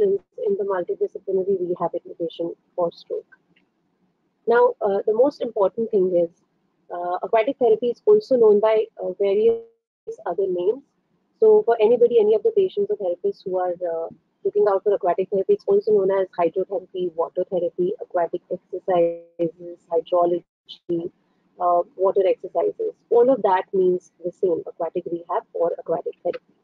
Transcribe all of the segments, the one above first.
disciplines in the multidisciplinary rehabilitation for stroke. Now, uh, the most important thing is uh, aquatic therapy is also known by uh, various other names. So, for anybody, any of the patients or therapists who are uh, looking out for aquatic therapy, it's also known as hydrotherapy, water therapy, aquatic exercises, hydrology, uh, water exercises. All of that means the same aquatic rehab or aquatic therapy.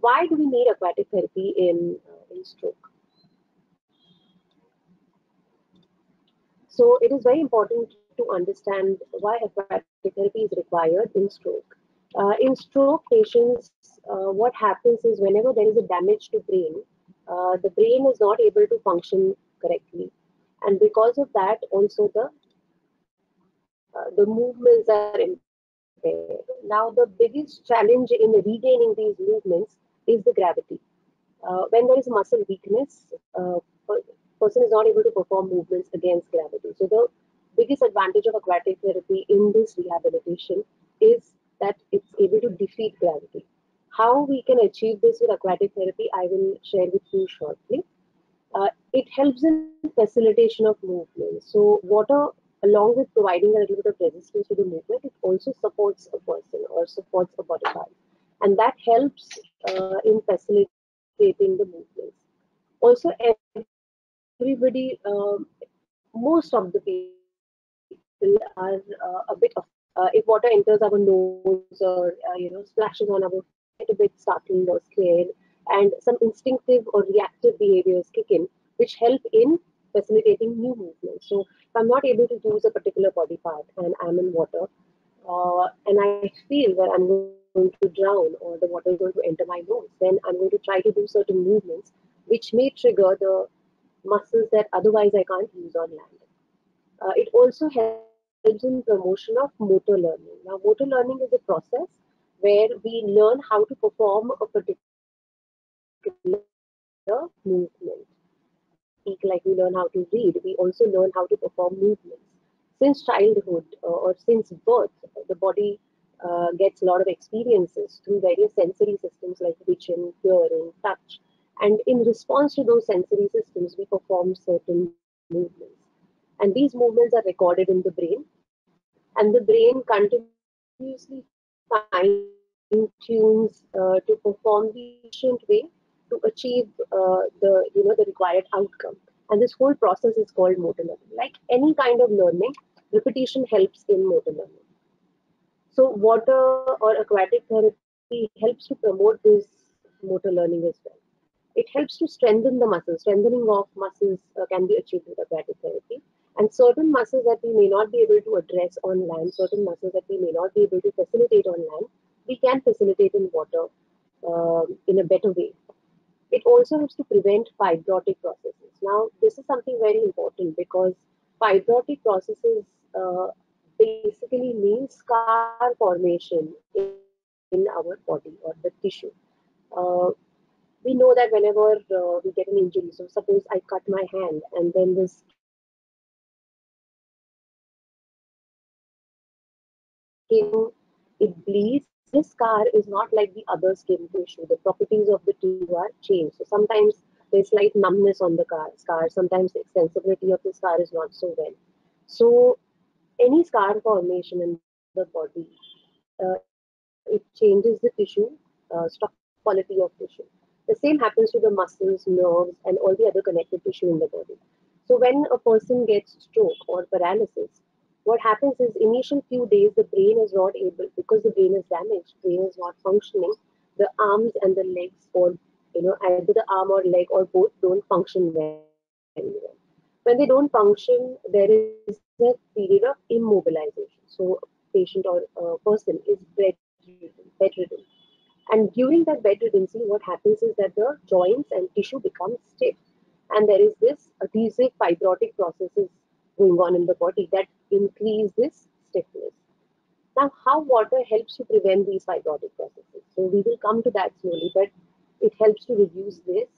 Why do we need aquatic therapy in, uh, in stroke? So it is very important to understand why aquatic therapy is required in stroke. Uh, in stroke patients, uh, what happens is whenever there is a damage to brain, uh, the brain is not able to function correctly. And because of that, also the uh, the movements are impaired. Now, the biggest challenge in regaining these movements is the gravity. Uh, when there is muscle weakness, uh, person is not able to perform movements against gravity. So the biggest advantage of aquatic therapy in this rehabilitation is that it's able to defeat gravity. How we can achieve this with aquatic therapy, I will share with you shortly. Uh, it helps in facilitation of movement. So water, along with providing a little bit of resistance to the movement, it also supports a person or supports a body part. And that helps uh, in facilitating the movements. Also, everybody, um, most of the people are uh, a bit of, uh, if water enters our nose or, uh, you know, splashes on our face, a bit startled or scared, and some instinctive or reactive behaviors kick in, which help in facilitating new movements. So if I'm not able to use a particular body part and I'm in water, uh, and I feel that I'm going to drown or the water is going to enter my nose, then I'm going to try to do certain movements which may trigger the muscles that otherwise I can't use on land. Uh, it also helps in promotion of motor learning. Now, motor learning is a process where we learn how to perform a particular movement. Like we learn how to read, we also learn how to perform movements. Since childhood uh, or since birth, the body uh, gets a lot of experiences through various sensory systems like vision, hearing, touch, and in response to those sensory systems, we perform certain movements. And these movements are recorded in the brain. And the brain continuously fine tunes uh, to perform the efficient way to achieve uh, the you know the required outcome. And this whole process is called motor learning. Like any kind of learning, repetition helps in motor learning. So water or aquatic therapy helps to promote this motor learning as well. It helps to strengthen the muscles. Strengthening of muscles uh, can be achieved with aquatic therapy. And certain muscles that we may not be able to address on land, certain muscles that we may not be able to facilitate on land, we can facilitate in water uh, in a better way. It also helps to prevent fibrotic processes. Now, this is something very important because fibrotic processes uh, basically means scar formation in, in, our body or the tissue. Uh, we know that whenever uh, we get an injury, so suppose I cut my hand and then this skin, it bleeds. This scar is not like the other skin tissue. The properties of the tissue are changed. So sometimes there's slight numbness on the scar. Sometimes the extensibility of the scar is not so well. So any scar formation in the body, uh, it changes the tissue, uh, quality of tissue. The same happens to the muscles, nerves, and all the other connective tissue in the body. So when a person gets stroke or paralysis, what happens is initial few days the brain is not able because the brain is damaged, brain is not functioning. The arms and the legs, or you know, either the arm or leg or both don't function well. When they don't function, there is a period of immobilization. So patient or uh, person is bedridden, bedridden and during that bed redundancy, what happens is that the joints and tissue become stiff. And there is this adhesive fibrotic processes going on in the body that increase this stiffness. Now, how water helps to prevent these fibrotic processes? So we will come to that slowly, but it helps to reduce this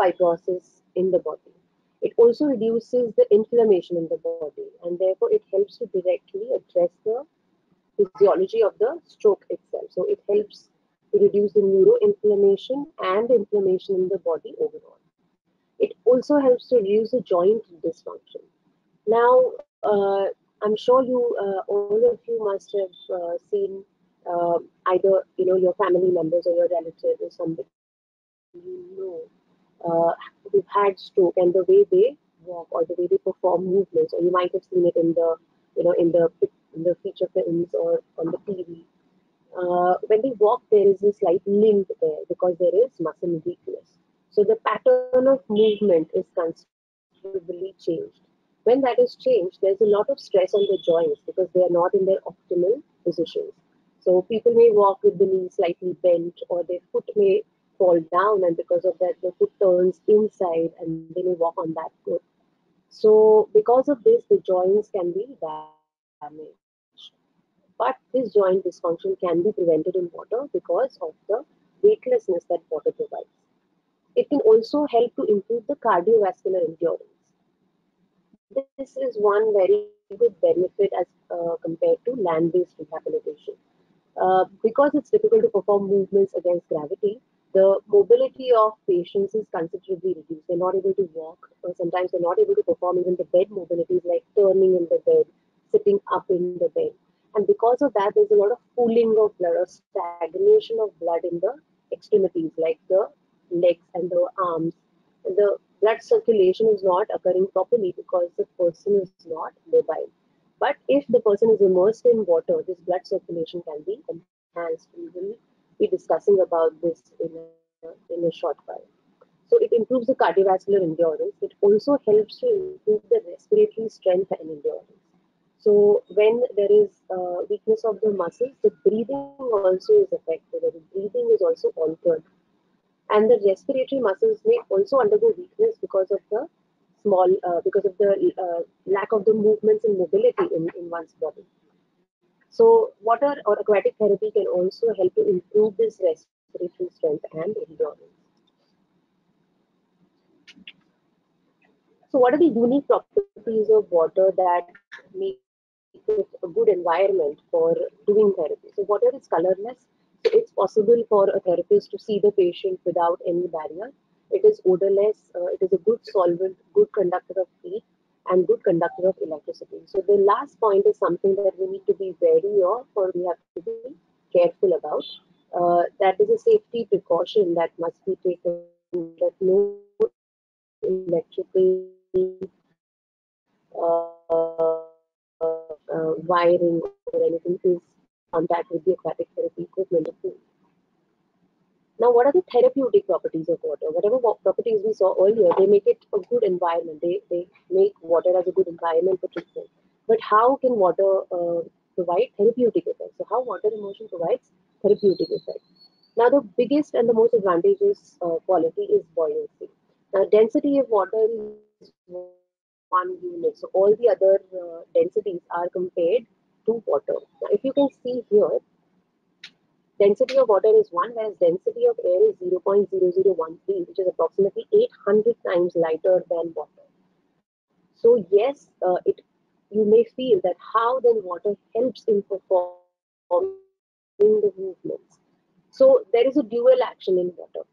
fibrosis in the body. It also reduces the inflammation in the body, and therefore it helps to directly address the physiology of the stroke itself. So it helps to reduce the neuroinflammation and inflammation in the body overall. It also helps to reduce the joint dysfunction. Now, uh, I'm sure you, uh, all of you must have uh, seen uh, either, you know, your family members or your relatives or somebody you know uh, who've had stroke and the way they walk or the way they perform movements, or you might have seen it in the, you know, in the in the feature films or on the TV. Uh, when they walk, there is a slight limp there because there is muscle weakness. So the pattern of movement is considerably changed. When that is changed, there's a lot of stress on the joints because they are not in their optimal positions. So people may walk with the knee slightly bent or their foot may fall down and because of that the foot turns inside and they may walk on that foot. So because of this, the joints can be damaged. But this joint dysfunction can be prevented in water because of the weightlessness that water provides. It can also help to improve the cardiovascular endurance. This is one very good benefit as uh, compared to land-based rehabilitation. Uh, because it's difficult to perform movements against gravity, the mobility of patients is considerably reduced. They're not able to walk, or sometimes they're not able to perform even the bed mobilities like turning in the bed, sitting up in the bed. And because of that, there's a lot of pooling of blood or stagnation of blood in the extremities, like the legs and the arms. And the blood circulation is not occurring properly because the person is not mobile. But if the person is immersed in water, this blood circulation can be enhanced. We will be discussing about this in a, in a short while. So it improves the cardiovascular endurance. It also helps to improve the respiratory strength and endurance. So when there is uh, weakness of the muscles, the breathing also is affected. The breathing is also altered. And the respiratory muscles may also undergo weakness because of the small, uh, because of the uh, lack of the movements and mobility in, in one's body. So water or aquatic therapy can also help to improve this respiratory strength and endurance. So what are the unique properties of water that make it a good environment for doing therapy. So water is colorless. So it's possible for a therapist to see the patient without any barrier. It is odorless. Uh, it is a good solvent, good conductor of heat, and good conductor of electricity. So the last point is something that we need to be wary of or we have to be careful about. Uh, that is a safety precaution that must be taken that no electrical uh, uh, wiring or anything is contact with the aquatic therapy equipment. Now, what are the therapeutic properties of water? Whatever properties we saw earlier, they make it a good environment. They, they make water as a good environment for treatment. But how can water uh, provide therapeutic effects? So, how water immersion provides therapeutic effects? Now, the biggest and the most advantageous uh, quality is buoyancy. Now, density of water is one unit. So all the other uh, densities are compared to water. Now, if you can see here, density of water is 1, whereas density of air is 0.0013, which is approximately 800 times lighter than water. So yes, uh, it you may feel that how then water helps in performing the movements. So there is a dual action in water.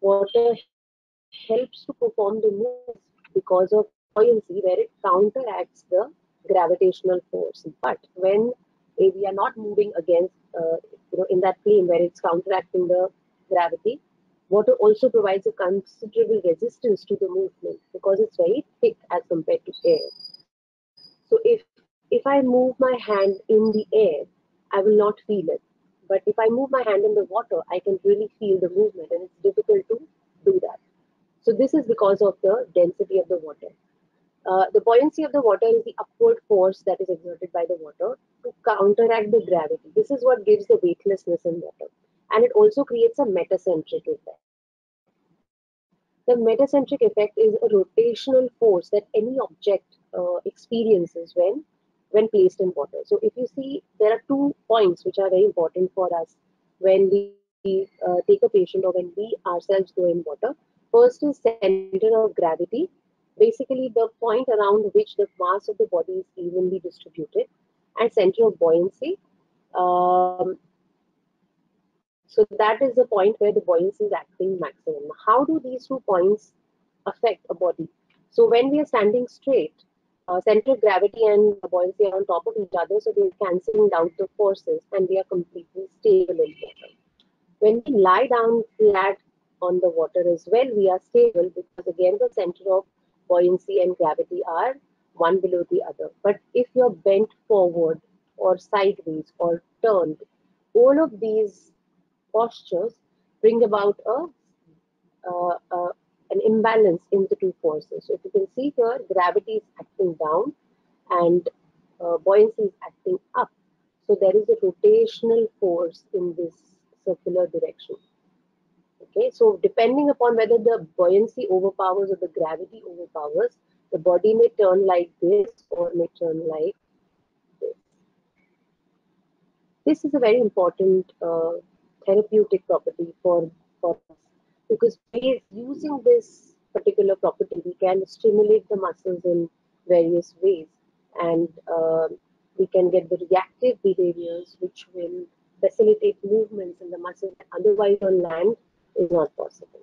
Water helps to perform the movements because of buoyancy where it counteracts the gravitational force. But when we are not moving against, uh, you know, in that plane where it's counteracting the gravity, water also provides a considerable resistance to the movement because it's very thick as compared to air. So if if I move my hand in the air, I will not feel it. But if I move my hand in the water, I can really feel the movement, and it's difficult to do that. So this is because of the density of the water. Uh, the buoyancy of the water is the upward force that is exerted by the water to counteract the gravity. This is what gives the weightlessness in water. And it also creates a metacentric effect. The metacentric effect is a rotational force that any object uh, experiences when, when placed in water. So if you see, there are two points which are very important for us when we uh, take a patient or when we ourselves go in water. First is center of gravity basically the point around which the mass of the body is evenly distributed and center of buoyancy. Um, So that is the point where the buoyancy is acting maximum. How do these two points affect a body? So when we are standing straight, uh, center of gravity and buoyancy are on top of each other, so they're cancelling out the forces and we are completely stable in water. When we lie down flat on the water as well, we are stable because again the center of buoyancy and gravity are one below the other. But if you're bent forward or sideways or turned, all of these postures bring about a, uh, uh, an imbalance in the two forces. So if you can see here, gravity is acting down and uh, buoyancy is acting up. So there is a rotational force in this circular direction. Okay, so depending upon whether the buoyancy overpowers or the gravity overpowers, the body may turn like this or may turn like this. This is a very important uh, therapeutic property for, for us because using this particular property, we can stimulate the muscles in various ways and uh, we can get the reactive behaviors which will facilitate movements in the muscles otherwise on land is not possible.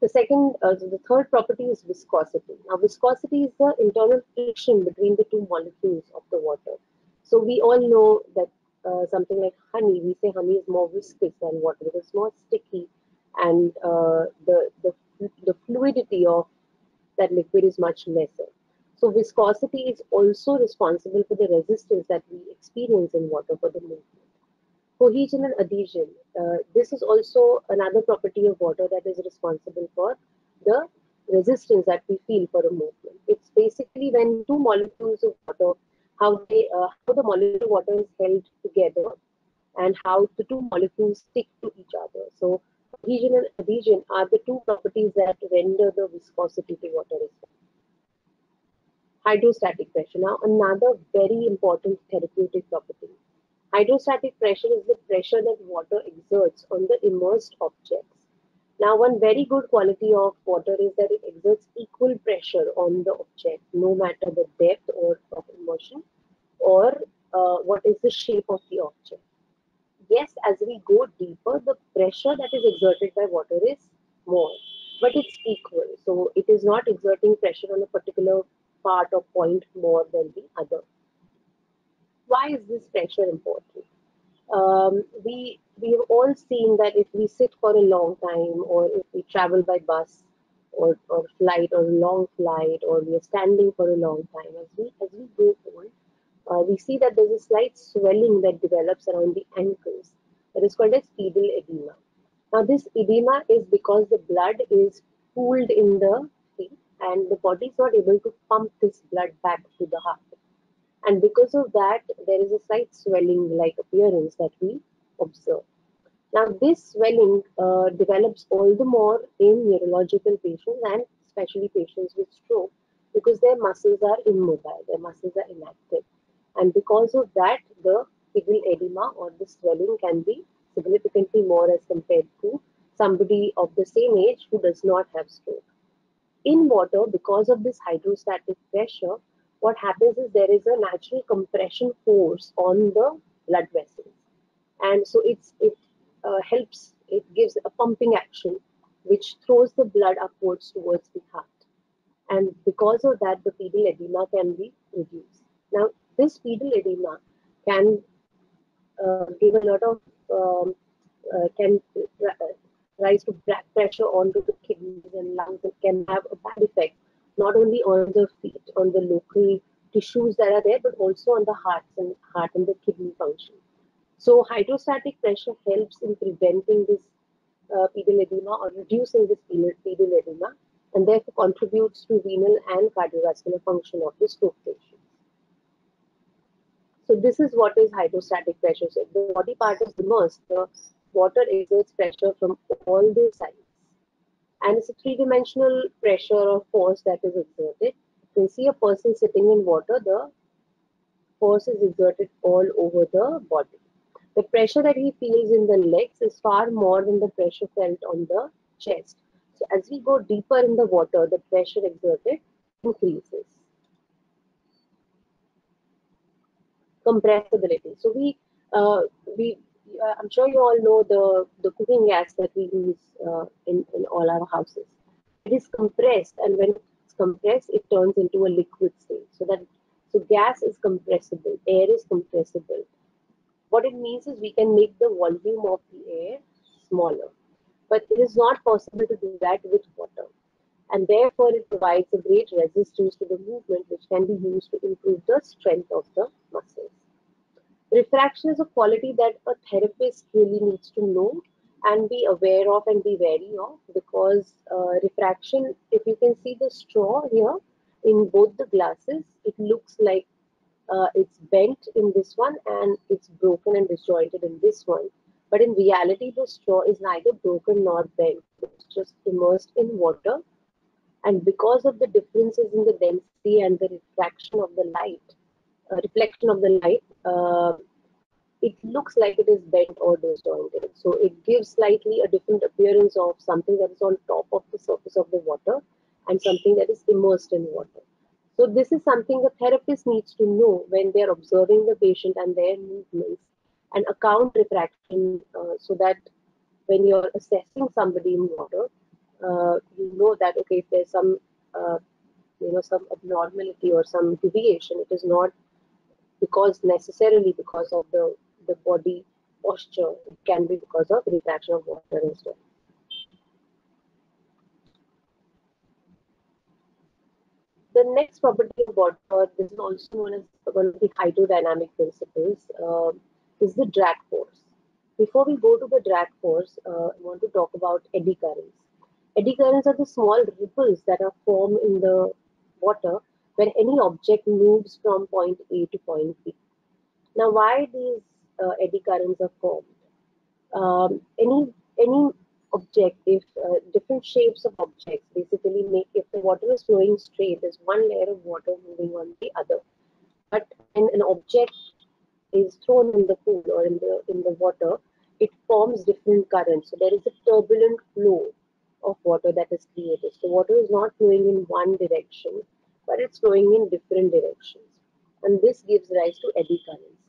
The second, uh, the third property is viscosity. Now, viscosity is the internal friction between the two molecules of the water. So we all know that uh, something like honey, we say honey is more viscous than water because it's more sticky, and uh, the the the fluidity of that liquid is much lesser. So viscosity is also responsible for the resistance that we experience in water for the movement. Cohesion and adhesion. Uh, this is also another property of water that is responsible for the resistance that we feel for a movement. It's basically when two molecules of water, how they, uh, how the molecule of water is held together, and how the two molecules stick to each other. So cohesion and adhesion are the two properties that render the viscosity to water as well. Hydrostatic pressure. Now, another very important therapeutic property Hydrostatic pressure is the pressure that water exerts on the immersed objects. Now, one very good quality of water is that it exerts equal pressure on the object, no matter the depth or of immersion or uh, what is the shape of the object. Yes, as we go deeper, the pressure that is exerted by water is more, but it's equal. So it is not exerting pressure on a particular part or point more than the other why is this pressure important? Um, we we have all seen that if we sit for a long time, or if we travel by bus, or, or flight, or long flight, or we are standing for a long time, as we as we go on, uh, we see that there's a slight swelling that develops around the ankles. That is called as pedal edema. Now, this edema is because the blood is pooled in the feet, and the body is not able to pump this blood back to the heart and because of that there is a slight swelling like appearance that we observe. Now this swelling uh, develops all the more in neurological patients and especially patients with stroke because their muscles are immobile their muscles are inactive. And because of that the pedal edema or the swelling can be significantly more as compared to somebody of the same age who does not have stroke. In water because of this hydrostatic pressure what happens is there is a natural compression force on the blood vessels. And so it's it uh, helps it gives a pumping action which throws the blood upwards towards the heart. And because of that the pedal edema can be reduced. Now this pedal edema can uh, give a lot of um, uh, can uh, rise to blood pressure onto the kidneys and lungs and can have a bad effect not only on the feet, on the local tissues that are there, but also on the heart and heart and the kidney function. So hydrostatic pressure helps in preventing this uh, pedal edema or reducing this pedal edema and therefore contributes to renal and cardiovascular function of the stroke patients. So this is what is hydrostatic pressure. So if the body part is immersed, the water exerts pressure from all the sides and it's a three-dimensional pressure or force that is exerted. You can see a person sitting in water, the force is exerted all over the body. The pressure that he feels in the legs is far more than the pressure felt on the chest. So as we go deeper in the water, the pressure exerted increases. Compressibility. So we uh, we I'm sure you all know the, the cooking gas that we use uh, in, in all our houses. It is compressed, and when it's compressed, it turns into a liquid state. So that so gas is compressible, air is compressible. What it means is we can make the volume of the air smaller, but it is not possible to do that with water. And therefore, it provides a great resistance to the movement, which can be used to improve the strength of the muscles. Refraction is a quality that a therapist really needs to know and be aware of and be wary of because uh, refraction, if you can see the straw here in both the glasses, it looks like uh, it's bent in this one and it's broken and disjointed in this one. But in reality, the straw is neither broken nor bent. It's just immersed in water. And because of the differences in the density and the refraction of the light, reflection of the light, uh, it looks like it is bent or disjointed. So it gives slightly a different appearance of something that is on top of the surface of the water and something that is immersed in water. So this is something the therapist needs to know when they're observing the patient and their movements and account refraction uh, so that when you're assessing somebody in water, uh, you know that okay, if there's some uh, you know some abnormality or some deviation, it is not because necessarily because of the the body posture. It can be because of refraction of water as well. The next property of water, this is also known as one of the hydrodynamic principles, uh, is the drag force. Before we go to the drag force, uh, I want to talk about eddy currents. Eddy currents are the small ripples that are formed in the water when any object moves from point A to point B. Now, why these uh, eddy currents are formed? Um, any any object, if uh, different shapes of objects basically make, if the water is flowing straight, there's one layer of water moving on the other. But when an object is thrown in the pool or in the in the water, it forms different currents. So there is a turbulent flow of water that is created. So water is not flowing in one direction, but it's flowing in different directions. And this gives rise to eddy currents.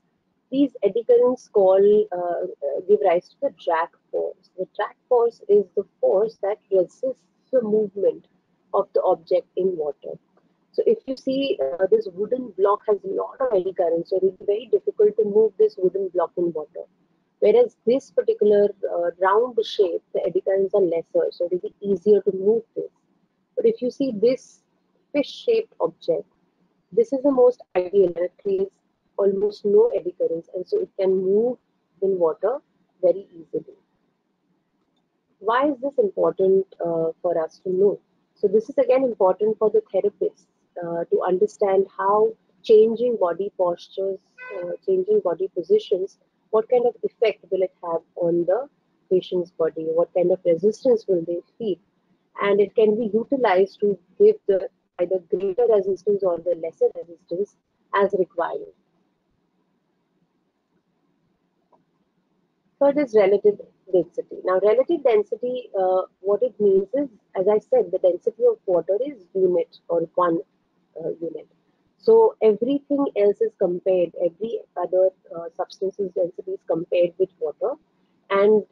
These eddy currents call, uh, give rise to the drag force. The drag force is the force that resists the movement of the object in water. So if you see uh, this wooden block has a lot of eddy currents, so it will be very difficult to move this wooden block in water. Whereas this particular uh, round shape, the eddy currents are lesser, so it will be easier to move this. But if you see this fish-shaped object, this is the most ideal and it creates almost no eddy currents and so it can move in water very easily. Why is this important uh, for us to know? So this is again important for the therapists uh, to understand how changing body postures, uh, changing body positions, what kind of effect will it have on the patient's body? What kind of resistance will they feel? And it can be utilized to give the either greater resistance or the lesser resistance as required. Third is relative density. Now, relative density, uh, what it means is, as I said, the density of water is unit or one uh, unit. So everything else is compared, every other uh, substance's density is compared with water. And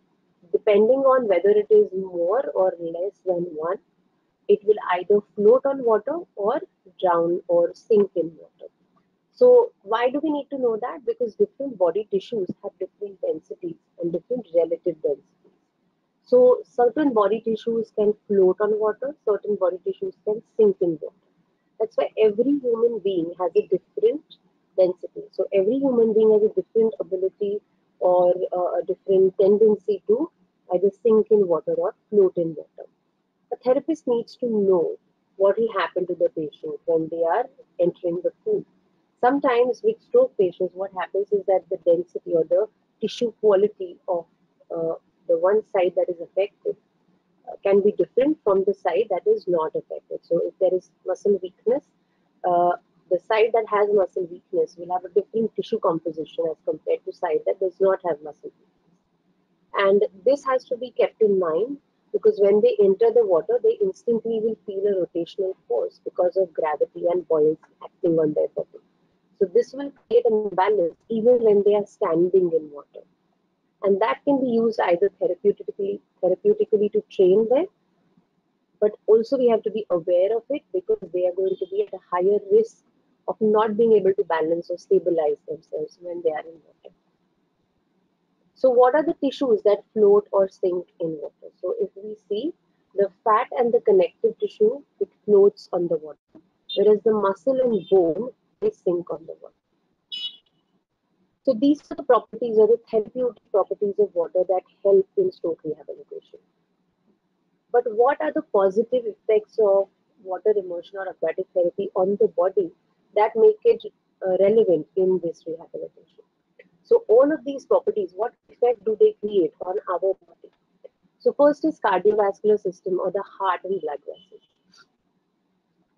depending on whether it is more or less than one, it will either float on water or drown or sink in water. So why do we need to know that? Because different body tissues have different densities and different relative densities. So certain body tissues can float on water, certain body tissues can sink in water. That's why every human being has a different density. So every human being has a different ability or uh, a different tendency to either sink in water or float in water. A therapist needs to know what will happen to the patient when they are entering the pool Sometimes with stroke patients, what happens is that the density or the tissue quality of uh, the one side that is affected uh, can be different from the side that is not affected. So if there is muscle weakness, uh, the side that has muscle weakness will have a different tissue composition as compared to side that does not have muscle weakness. And this has to be kept in mind because when they enter the water, they instantly will feel a rotational force because of gravity and buoyancy acting on their body. So this will create an imbalance even when they are standing in water. And that can be used either therapeutically, therapeutically to train them, but also we have to be aware of it because they are going to be at a higher risk of not being able to balance or stabilize themselves when they are in water. So what are the tissues that float or sink in water? So if we see the fat and the connective tissue, it floats on the water, whereas the muscle and bone, they sink on the water. So these are the properties or the therapeutic properties of water that help in stroke rehabilitation. But what are the positive effects of water immersion or aquatic therapy on the body that make it uh, relevant in this rehabilitation? So all of these properties, what effect do they create on our body? So first is cardiovascular system or the heart and blood vessels.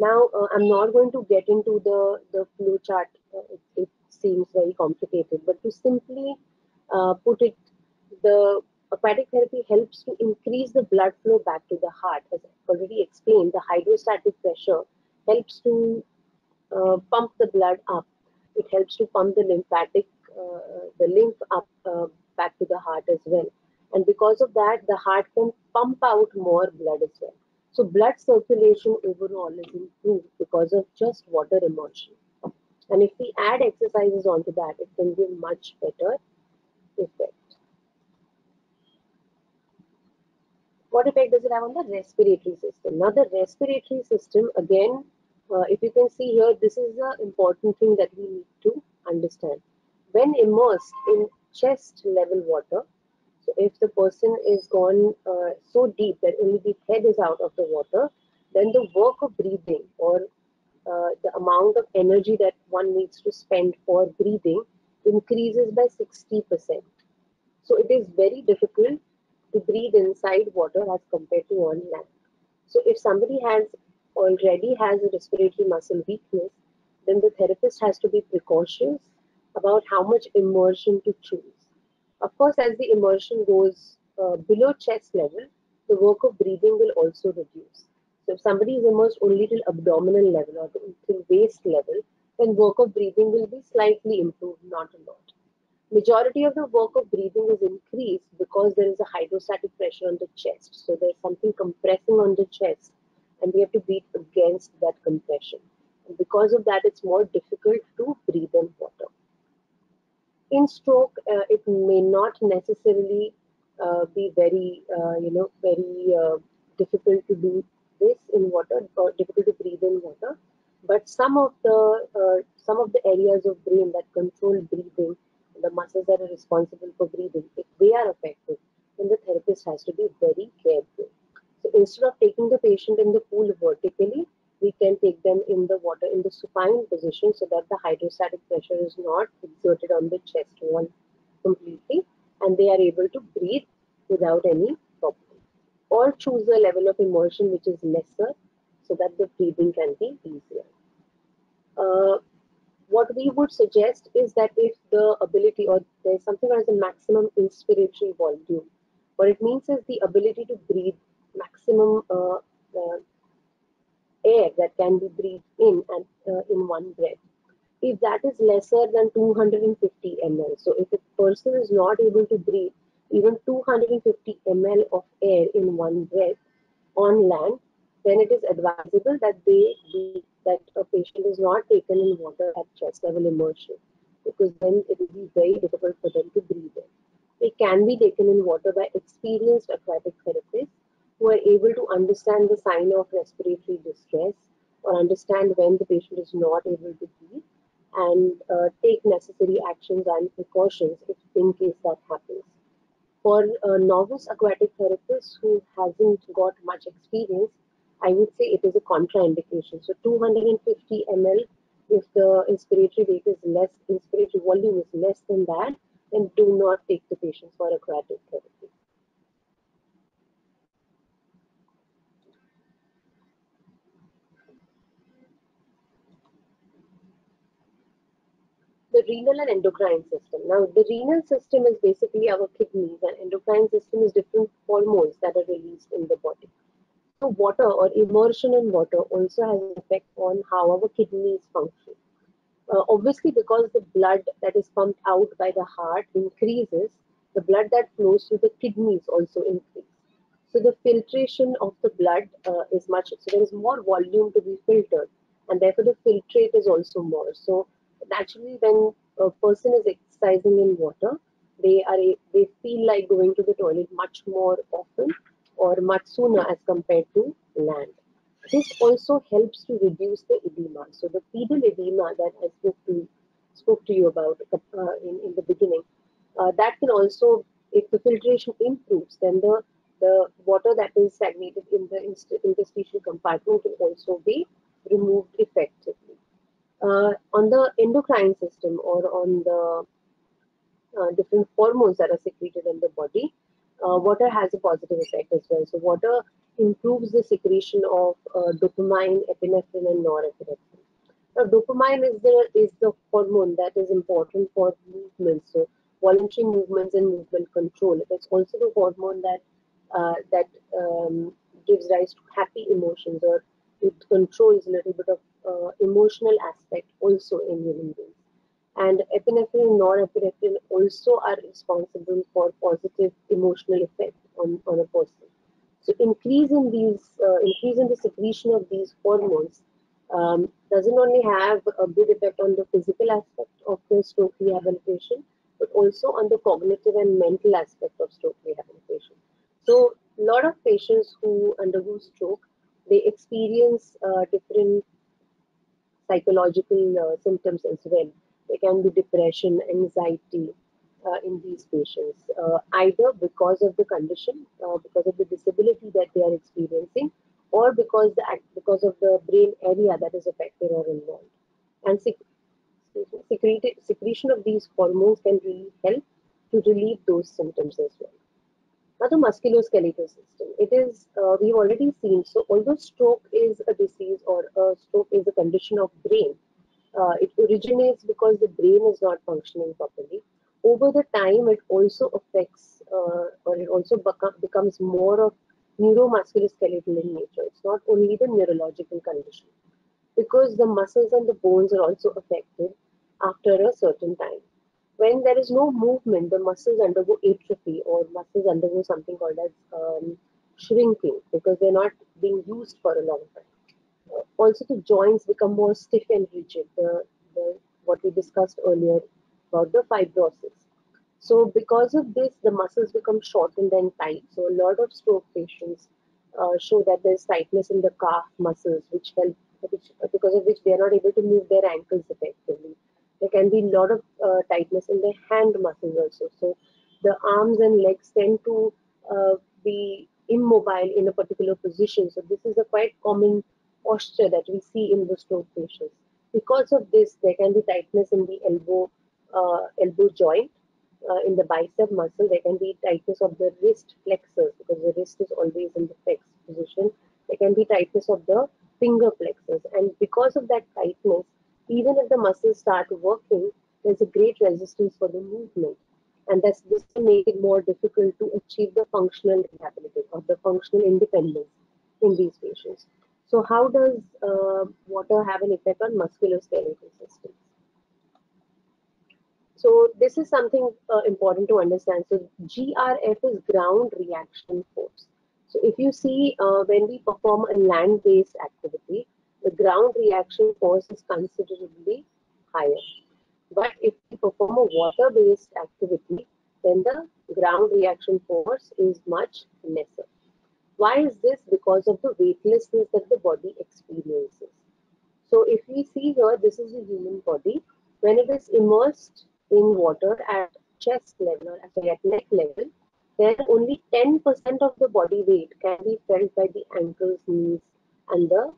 Now, uh, I'm not going to get into the, the flow chart. Uh, it, it, seems very complicated, but to simply uh, put it, the aquatic therapy helps to increase the blood flow back to the heart. As I've already explained, the hydrostatic pressure helps to uh, pump the blood up. It helps to pump the lymphatic, the lymph up uh, back to the heart as well. And because of that, the heart can pump out more blood as well. So blood circulation overall is improved because of just water immersion. And if we add exercises onto that, it can give much better effect. What effect does it have on the respiratory system? Now the respiratory system, again, uh, if you can see here, this is an important thing that we need to understand. When immersed in chest level water, so if the person is gone uh, so deep that only the head is out of the water, then the work of breathing or uh, the amount of energy that one needs to spend for breathing increases by 60%. So it is very difficult to breathe inside water as compared to on land. So if somebody has already has a respiratory muscle weakness, then the therapist has to be precautious about how much immersion to choose. Of course, as the immersion goes uh, below chest level, the work of breathing will also reduce. So if somebody is immersed only till abdominal level or till waist level, then work of breathing will be slightly improved, not a lot. Majority of the work of breathing is increased because there is a hydrostatic pressure on the chest. So there's something compressing on the chest and we have to breathe against that compression. And because of that, it's more difficult to breathe in water in stroke, uh, it may not necessarily uh, be very, uh, you know, very uh, difficult to do this in water or difficult to breathe in water. But some of the uh, some of the areas of brain that control breathing, the muscles that are responsible for breathing, if they are affected, then the therapist has to be very careful. So instead of taking the patient in the pool vertically, we can take them in the water in the supine position so that the hydrostatic pressure is not exerted on the chest wall completely and they are able to breathe without any problem. Or choose a level of immersion which is lesser so that the breathing can be easier. Uh, what we would suggest is that if the ability or there's something as a maximum inspiratory volume, what it means is the ability to breathe maximum uh, uh, air that can be breathed in and uh, in one breath. If that is lesser than 250 ml, so if a person is not able to breathe even 250 ml of air in one breath on land, then it is advisable that they be, that a patient is not taken in water at chest level immersion because then it will be very difficult for them to breathe in. They can be taken in water by experienced aquatic therapists who are able to understand the sign of respiratory distress or understand when the patient is not able to breathe and uh, take necessary actions and precautions if in case that happens. For a novice aquatic therapists who hasn't got much experience, I would say it is a contraindication. So 250 ml, if the inspiratory rate is less, inspiratory volume is less than that, then do not take the patient for aquatic therapy. The renal and endocrine system. Now, the renal system is basically our kidneys, and endocrine system is different hormones that are released in the body. So, water or immersion in water also has an effect on how our kidneys function. Uh, obviously, because the blood that is pumped out by the heart increases, the blood that flows to the kidneys also increase. So the filtration of the blood uh, is much, so there is more volume to be filtered and therefore the filtrate is also more. So naturally when a person is exercising in water, they are they feel like going to the toilet much more often or much sooner as compared to land. This also helps to reduce the edema. So the pedal edema that I spoke to spoke to you about uh, in, in the beginning, uh, that can also, if the filtration improves, then the the water that is stagnated in the interstitial compartment will also be removed effectively. Uh, on the endocrine system or on the uh, different hormones that are secreted in the body, uh, water has a positive effect as well. So water improves the secretion of uh, dopamine, epinephrine, and norepinephrine. Now, dopamine is the is the hormone that is important for movement. So voluntary movements and movement control. It's also the hormone that uh, that um, gives rise to happy emotions or it controls a little bit of uh, emotional aspect also in human beings. And epinephrine and norepinephrine also are responsible for positive emotional effect on, on a person. So increase in these, uh, increase in the secretion of these hormones um, doesn't only have a good effect on the physical aspect of the stroke rehabilitation, but also on the cognitive and mental aspect of stroke rehabilitation. So a lot of patients who undergo stroke, they experience uh, different psychological uh, symptoms as well. There can be depression, anxiety uh, in these patients, uh, either because of the condition, uh, because of the disability that they are experiencing, or because the because of the brain area that is affected or involved. And secretion of these hormones can really help to relieve those symptoms as well. Now the musculoskeletal system, it is, uh, we've already seen, so although stroke is a disease or a stroke is a condition of brain, uh, it originates because the brain is not functioning properly. Over the time, it also affects uh, or it also become, becomes more of neuromusculoskeletal in nature. It's not only the neurological condition because the muscles and the bones are also affected after a certain time when there is no movement, the muscles undergo atrophy or muscles undergo something called as um, shrinking because they're not being used for a long time. Uh, also, the joints become more stiff and rigid. The, the what we discussed earlier about the fibrosis. So, because of this, the muscles become shortened and tight. So, a lot of stroke patients uh, show that there's tightness in the calf muscles, which help, which, because of which they are not able to move their ankles effectively there can be a lot of uh, tightness in the hand muscles also. So the arms and legs tend to uh, be immobile in a particular position. So this is a quite common posture that we see in the stroke patients. Because of this, there can be tightness in the elbow, uh, elbow joint, uh, in the bicep muscle. There can be tightness of the wrist flexors because the wrist is always in the flex position. There can be tightness of the finger flexors, and because of that tightness, even if the muscles start working, there's a great resistance for the movement. And that's, this will make it more difficult to achieve the functional rehabilitation or the functional independence in these patients. So how does uh, water have an effect on musculoskeletal systems? So this is something uh, important to understand. So GRF is ground reaction force. So if you see uh, when we perform a land-based activity, the ground reaction force is considerably higher. But if we perform a water-based activity, then the ground reaction force is much lesser. Why is this? Because of the weightlessness that the body experiences. So if we see here, this is a human body. When it is immersed in water at chest level or at neck level, then only 10% of the body weight can be felt by the ankles, knees, and the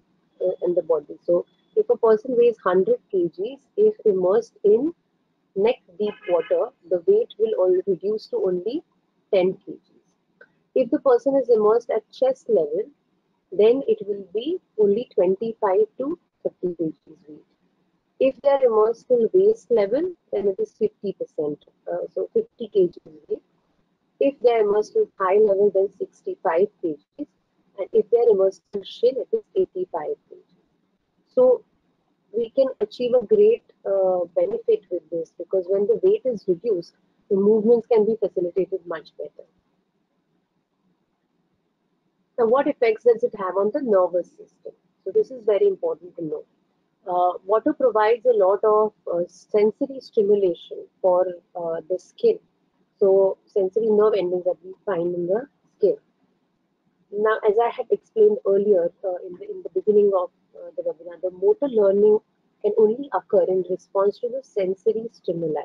in the body. So if a person weighs 100 kgs, if immersed in neck deep water, the weight will only reduce to only 10 kgs. If the person is immersed at chest level, then it will be only 25 to 30 kgs weight. If they are immersed in waist level, then it is 50%, uh, so 50 kgs weight. If they are immersed in high level, then 65 kgs and if they are immersed in shin, it is 85 kg. So we can achieve a great uh, benefit with this because when the weight is reduced, the movements can be facilitated much better. Now, what effects does it have on the nervous system? So this is very important to know. Uh, water provides a lot of uh, sensory stimulation for uh, the skin. So sensory nerve endings that we find in the. Now, as I had explained earlier uh, in, the, in the beginning of uh, the webinar, the motor learning can only occur in response to the sensory stimuli.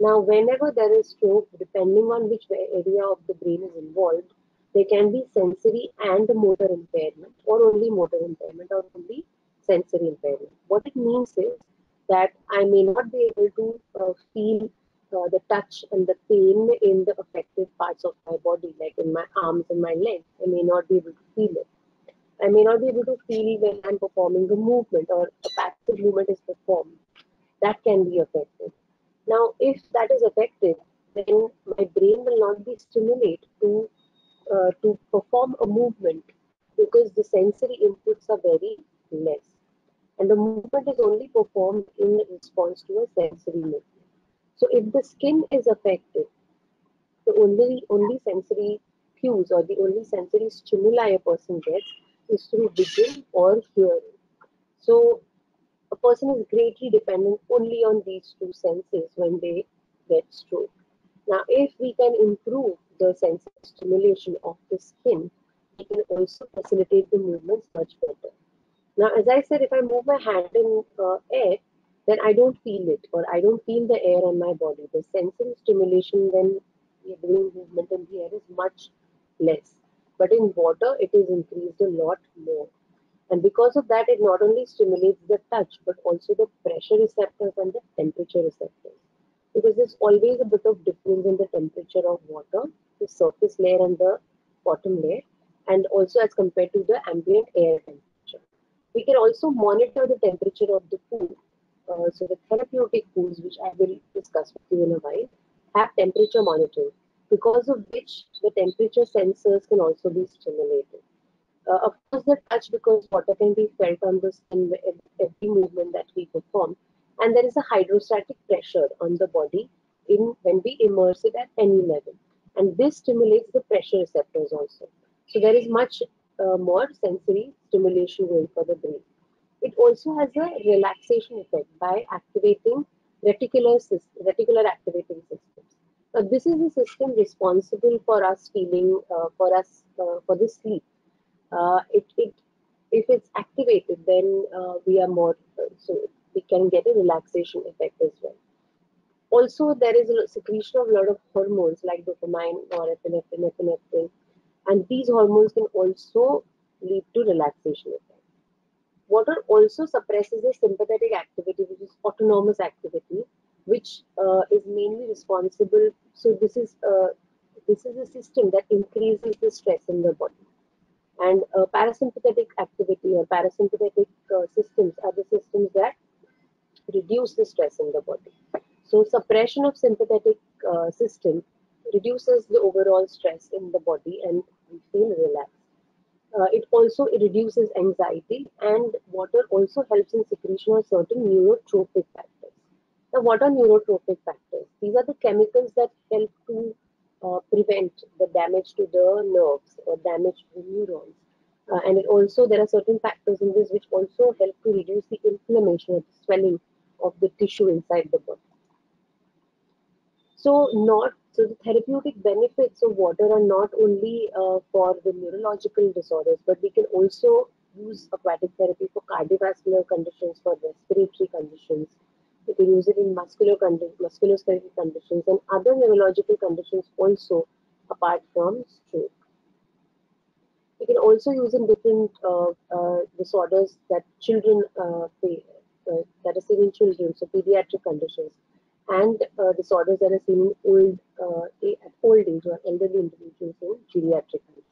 Now, whenever there is stroke, depending on which area of the brain is involved, there can be sensory and motor impairment, or only motor impairment, or only sensory impairment. What it means is that I may not be able to uh, feel uh, the touch and the pain in the affected parts of my body, like in my arms and my legs. I may not be able to feel it. I may not be able to feel when I'm performing a movement or a passive movement is performed. That can be affected. Now, if that is affected, then my brain will not be stimulated to uh, to perform a movement because the sensory inputs are very less. And the movement is only performed in response to a sensory movement. So if the skin is affected, the only only sensory cues or the only sensory stimuli a person gets is through vision or hearing. So a person is greatly dependent only on these two senses when they get stroke. Now, if we can improve the sensory stimulation of the skin, we can also facilitate the movements much better. Now, as I said, if I move my hand in uh, air, then I don't feel it or I don't feel the air on my body. The sensory stimulation when we are doing movement in the air is much less. But in water, it is increased a lot more. And because of that, it not only stimulates the touch, but also the pressure receptors and the temperature receptors. Because there's always a bit of difference in the temperature of water, the surface layer and the bottom layer, and also as compared to the ambient air temperature. We can also monitor the temperature of the pool uh, so the therapeutic pools, which I will discuss with you in a while, have temperature monitoring, because of which the temperature sensors can also be stimulated. Uh, of course, the touch, because water can be felt on the skin every movement that we perform, and there is a hydrostatic pressure on the body in when we immerse it at any level, and this stimulates the pressure receptors also. So there is much uh, more sensory stimulation going for the brain. It also has a relaxation effect by activating reticular, reticular activating systems. Now, this is the system responsible for us feeling, uh, for us, uh, for the sleep. Uh, it, it, if it's activated, then uh, we are more, uh, so we can get a relaxation effect as well. Also, there is a secretion of a lot of hormones like dopamine, norepinephrine, epinephrine, and these hormones can also lead to relaxation effect. Water also suppresses the sympathetic activity, which is autonomous activity, which uh, is mainly responsible. So this is uh, this is a system that increases the stress in the body. And uh, parasympathetic activity or parasympathetic uh, systems are the systems that reduce the stress in the body. So suppression of sympathetic uh, system reduces the overall stress in the body and we feel relaxed. Uh, it also it reduces anxiety and water also helps in secretion of certain neurotrophic factors. Now, what are neurotrophic factors? These are the chemicals that help to uh, prevent the damage to the nerves or damage to the neurons. Uh, and it also, there are certain factors in this which also help to reduce the inflammation or the swelling of the tissue inside the body. So, not so the therapeutic benefits of water are not only uh, for the neurological disorders, but we can also use aquatic therapy for cardiovascular conditions, for respiratory conditions. We can use it in muscular condi- musculoskeletal conditions and other neurological conditions also, apart from stroke. We can also use in different uh, uh, disorders that children uh, uh, that are seen in children, so pediatric conditions and uh, disorders that are seen in old, uh, at old age or elderly individuals in geriatric conditions.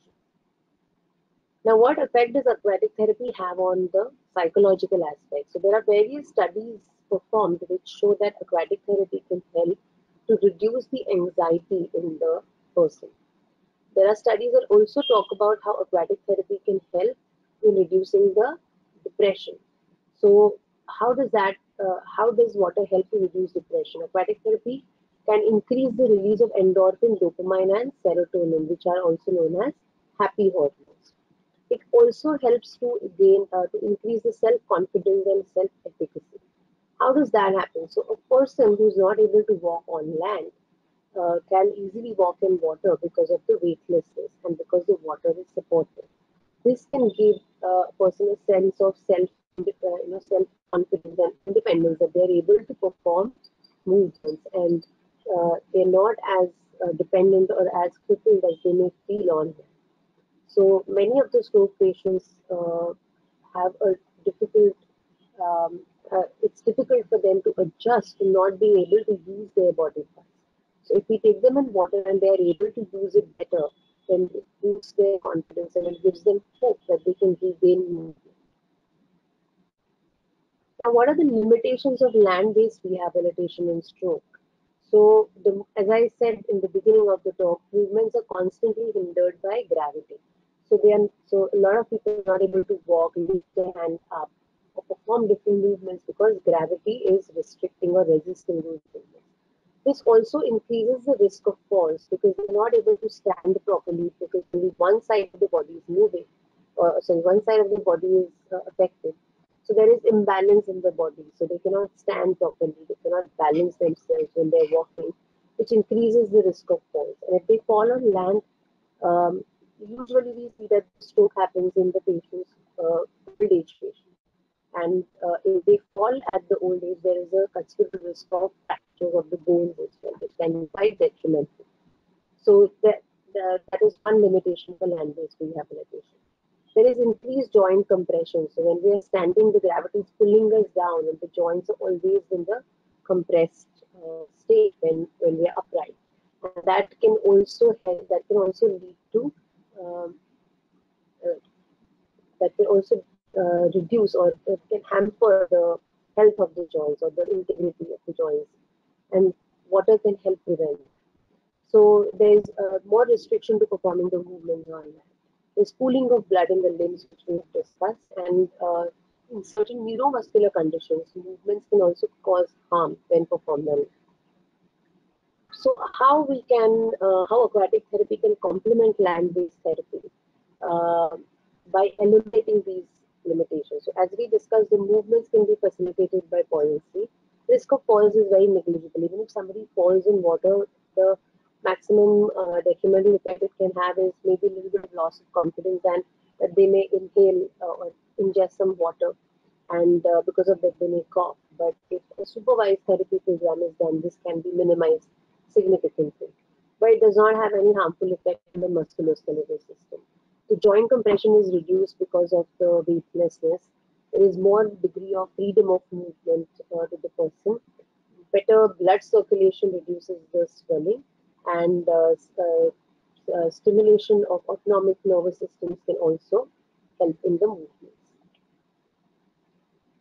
Now, what effect does aquatic therapy have on the psychological aspect? So, there are various studies performed which show that aquatic therapy can help to reduce the anxiety in the person. There are studies that also talk about how aquatic therapy can help in reducing the depression. So, how does that uh, how does water help to reduce depression? Aquatic therapy can increase the release of endorphin, dopamine, and serotonin, which are also known as happy hormones. It also helps to gain uh, to increase the self-confidence and self-efficacy. How does that happen? So a person who's not able to walk on land uh, can easily walk in water because of the weightlessness and because the water is supportive. This can give uh, a person a sense of self, you know, self confidence and independence that they're able to perform movements and uh, they're not as uh, dependent or as crippled as they may feel on them. So many of the stroke patients uh, have a difficult. Um, uh, it's difficult for them to adjust to not being able to use their body parts. So if we take them in water and they are able to use it better, then it boosts their confidence and it gives them hope that they can regain movement. Now, what are the limitations of land-based rehabilitation in stroke? So, the, as I said in the beginning of the talk, movements are constantly hindered by gravity. So, they are, so a lot of people are not able to walk, lift their hand up, or perform different movements because gravity is restricting or resisting those movements. This also increases the risk of falls because they're not able to stand properly because only one side of the body is moving, or sorry, one side of the body is uh, affected. So there is imbalance in the body. So they cannot stand properly, they cannot balance themselves when they're walking, which increases the risk of falls. And if they fall on land, um, usually we see that stroke happens in the patients, uh, old age patients. And uh, if they fall at the old age, there is a considerable risk of fracture of the bones as well, which can be quite detrimental. So that, that, that is one limitation for land-based rehabilitation. There is increased joint compression. So when we are standing, the gravity is pulling us down and the joints are always in the compressed uh, state when, when we are upright. And that can also help, that can also lead to, um, uh, that can also uh, reduce or it can hamper the health of the joints or the integrity of the joints and water can help prevent so there's uh, more restriction to performing the movements on land there's pooling of blood in the limbs which we've discussed and uh, in certain neuromuscular conditions movements can also cause harm when performed on so how we can uh, how aquatic therapy can complement land-based therapy uh, by eliminating these limitations. So as we discussed, the movements can be facilitated by buoyancy. Risk of falls is very negligible. Even if somebody falls in water, the maximum uh, effect it can have is maybe a little bit of loss of confidence and that they may inhale uh, or ingest some water and uh, because of that they may cough. But if a supervised therapy program is done, this can be minimized significantly. But it does not have any harmful effect on the musculoskeletal system. The joint compression is reduced because of the weightlessness. There is more degree of freedom of movement uh, to the person. Better blood circulation reduces the swelling and uh, uh, uh, stimulation of autonomic nervous systems can also help in the movements.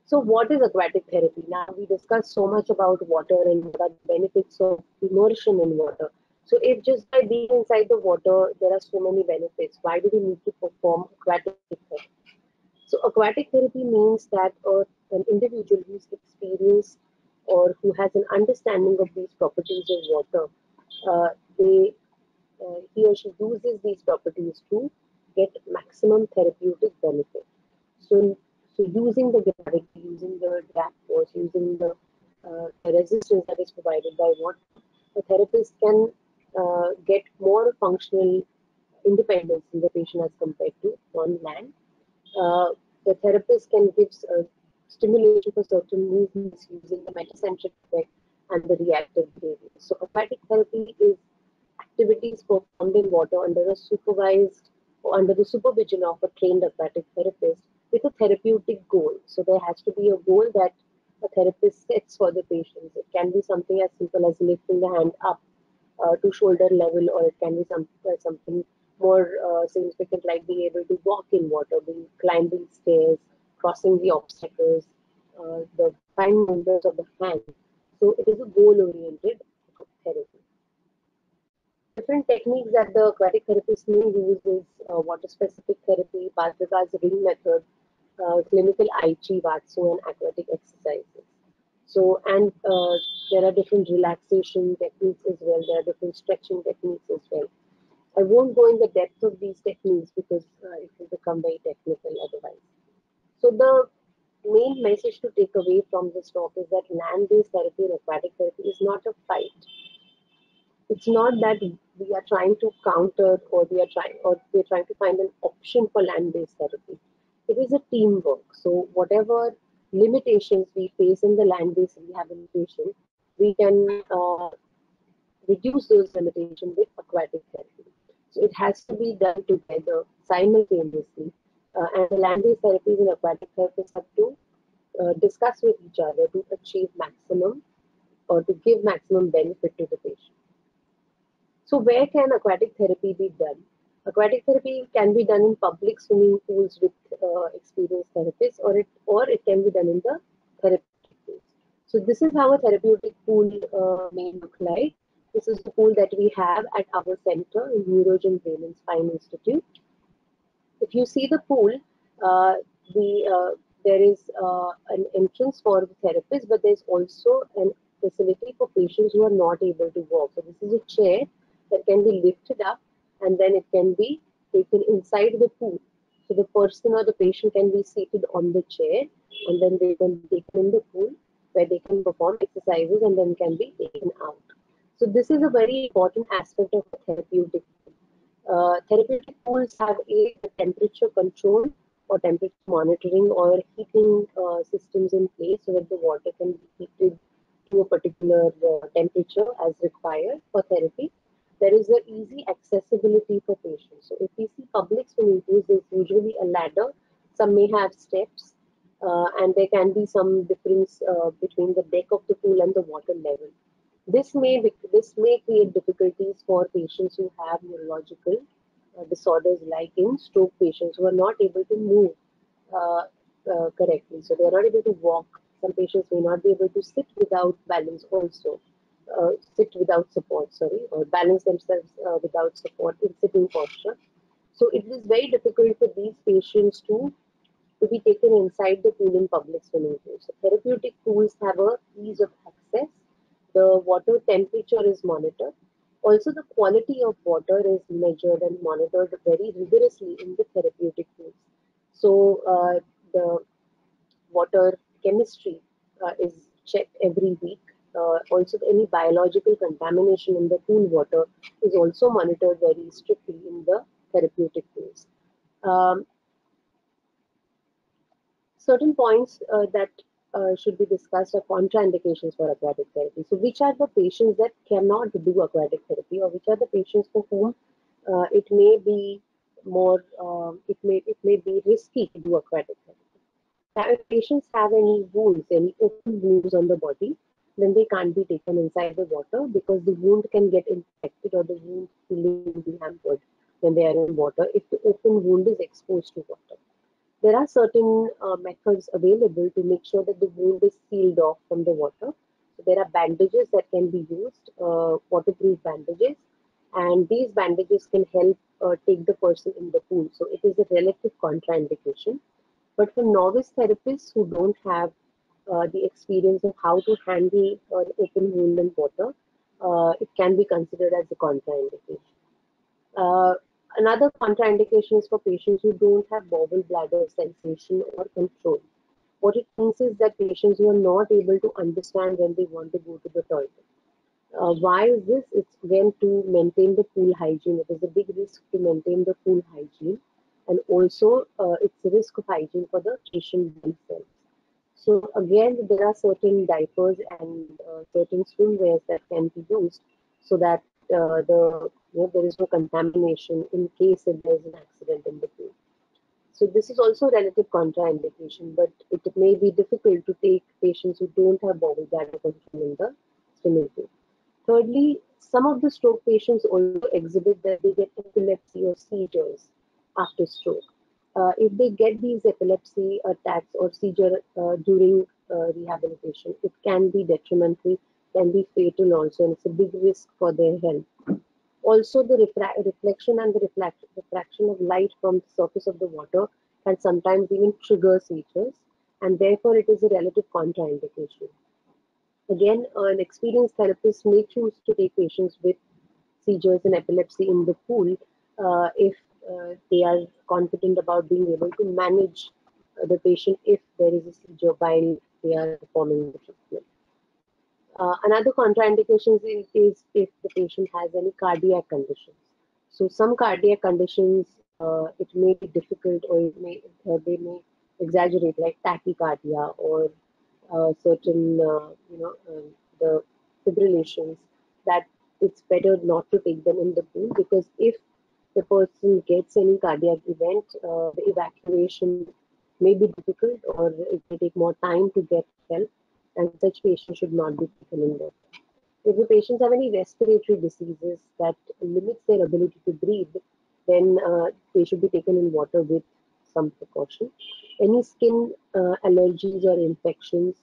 So what is aquatic therapy? Now we discussed so much about water and the benefits of immersion in water. So if just by being inside the water, there are so many benefits, why do we need to perform aquatic therapy? So aquatic therapy means that uh, an individual who's experienced or who has an understanding of these properties of water, they, uh, he or she uses these properties to get maximum therapeutic benefit. So, so using the gravity, using the drag force, using the, uh, the resistance that is provided by water, a therapist can uh, get more functional independence in the patient as compared to on land. Uh, the therapist can give uh, stimulation for certain movements using the metacentric effect and the reactive behavior. So aquatic therapy is activities performed in water under a supervised or under the supervision of a trained aquatic therapist with a therapeutic goal. So there has to be a goal that a therapist sets for the patients. It can be something as simple as lifting the hand up uh, to shoulder level, or it can be some, uh, something more uh, significant like being able to walk in water, being climbing stairs, crossing the obstacles, uh, the fine movements of the hand. So it is a goal-oriented therapy. Different techniques that the aquatic therapist may use is uh, water-specific therapy, Bad Ragaz ring method, uh, clinical Ai Chi, Watsu, and aquatic exercises. So, and uh, there are different relaxation techniques as well. There are different stretching techniques as well. I won't go in the depth of these techniques because uh, it will become very technical otherwise. So the main message to take away from this talk is that land-based therapy and aquatic therapy is not a fight. It's not that we are trying to counter or we are trying or we're trying to find an option for land-based therapy. It is a teamwork. So whatever limitations we face in the land-based rehabilitation, we can uh, reduce those limitations with aquatic therapy. So it has to be done together simultaneously. Uh, and the land-based therapies and aquatic therapists have to uh, discuss with each other to achieve maximum or to give maximum benefit to the patient. So where can aquatic therapy be done? Aquatic therapy can be done in public swimming pools with uh, experienced therapists, or it or it can be done in the therapeutic pools. So this is how a therapeutic pool uh, may look like. This is the pool that we have at our center in Neurogen Brain and Spine Institute. If you see the pool, uh, the uh, there is uh, an entrance for the therapist, but there's also a facility for patients who are not able to walk. So this is a chair that can be lifted up and then it can be taken inside the pool. So the person or the patient can be seated on the chair and then they can be taken in the pool where they can perform exercises and then can be taken out. So this is a very important aspect of therapeutic. Uh, therapeutic pools have a temperature control or temperature monitoring or heating uh, systems in place so that the water can be heated to a particular uh, temperature as required for therapy there is an easy accessibility for patients. So if we see public swimming pools, there's usually a ladder. Some may have steps, uh, and there can be some difference uh, between the deck of the pool and the water level. This may this may create difficulties for patients who have neurological uh, disorders, like in stroke patients who are not able to move uh, uh, correctly. So they are not able to walk. Some patients may not be able to sit without balance also uh, sit without support, sorry, or balance themselves uh, without support in sitting posture. So it is very difficult for these patients to to be taken inside the pool in public swimming pools. So therapeutic pools have a ease of access. The water temperature is monitored. Also, the quality of water is measured and monitored very rigorously in the therapeutic pools. So uh, the water chemistry uh, is checked every week uh, also, any biological contamination in the pool water is also monitored very strictly in the therapeutic phase. Um, certain points uh, that uh, should be discussed are contraindications for aquatic therapy. So, which are the patients that cannot do aquatic therapy, or which are the patients for whom uh, it may be more, uh, it may it may be risky to do aquatic therapy. Now, if patients have any wounds, any open wounds on the body, then they can't be taken inside the water because the wound can get infected or the wound healing will be hampered when they are in water if the open wound is exposed to water. There are certain uh, methods available to make sure that the wound is sealed off from the water. So there are bandages that can be used, uh, waterproof bandages, and these bandages can help uh, take the person in the pool. So it is a relative contraindication. But for novice therapists who don't have uh, the experience of how to handle uh, open wound in water, uh, it can be considered as a contraindication. Another contraindication is for patients who don't have bowel bladder sensation or control. What it means is that patients who are not able to understand when they want to go to the toilet. Uh, why is this? It's again to maintain the pool hygiene. It is a big risk to maintain the pool hygiene, and also uh, it's a risk of hygiene for the patient themselves. So again, there are certain diapers and uh, certain swimwears that can be used so that uh, the know, there is no contamination in case if there is an accident in the pool. So this is also relative contraindication, but it may be difficult to take patients who don't have bowel bladder control in the swimming pool. Thirdly, some of the stroke patients also exhibit that they get epilepsy or seizures after stroke uh, if they get these epilepsy attacks or seizure uh, during uh, rehabilitation, it can be detrimental, can be fatal also, and it's a big risk for their health. Also, the reflection and the reflect refraction of light from the surface of the water can sometimes even trigger seizures, and therefore it is a relative contraindication. Again, an experienced therapist may choose to take patients with seizures and epilepsy in the pool uh, if uh, they are confident about being able to manage the patient if there is a seizure while they are performing the treatment. Uh, another contraindication is, is, if the patient has any cardiac conditions. So some cardiac conditions, uh, it may be difficult or may, uh, they may exaggerate like tachycardia or uh, certain, uh, you know, um, the fibrillations that it's better not to take them in the pool because if the person gets any cardiac event, uh, the evacuation may be difficult or it may take more time to get help and such patients should not be taken in there. If the patients have any respiratory diseases that limits their ability to breathe, then uh, they should be taken in water with some precaution. Any skin uh, allergies or infections,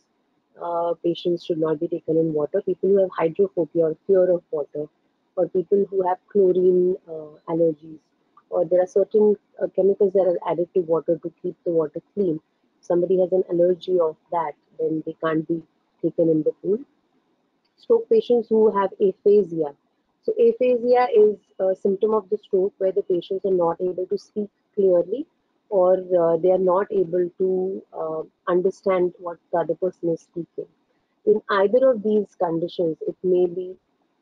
uh, patients should not be taken in water. People who have hydrophobia or fear of water, or people who have chlorine uh, allergies, or there are certain uh, chemicals that are added to water to keep the water clean. Somebody has an allergy of that, then they can't be taken in the pool. Stroke patients who have aphasia. So aphasia is a symptom of the stroke where the patients are not able to speak clearly or uh, they are not able to uh, understand what the other person is speaking. In either of these conditions, it may be